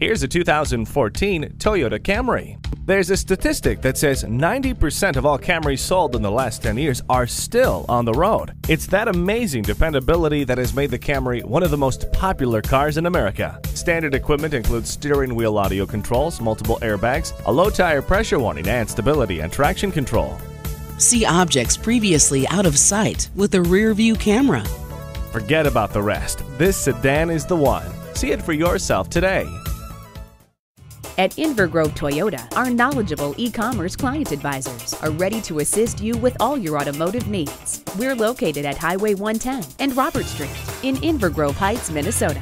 Here's a 2014 Toyota Camry. There's a statistic that says 90% of all Camrys sold in the last 10 years are still on the road. It's that amazing dependability that has made the Camry one of the most popular cars in America. Standard equipment includes steering wheel audio controls, multiple airbags, a low tire pressure warning, and stability and traction control. See objects previously out of sight with a rear view camera. Forget about the rest. This sedan is the one. See it for yourself today. At Inver Grove Toyota, our knowledgeable e-commerce client advisors are ready to assist you with all your automotive needs. We're located at Highway 110 and Robert Street in Inver Grove Heights, Minnesota.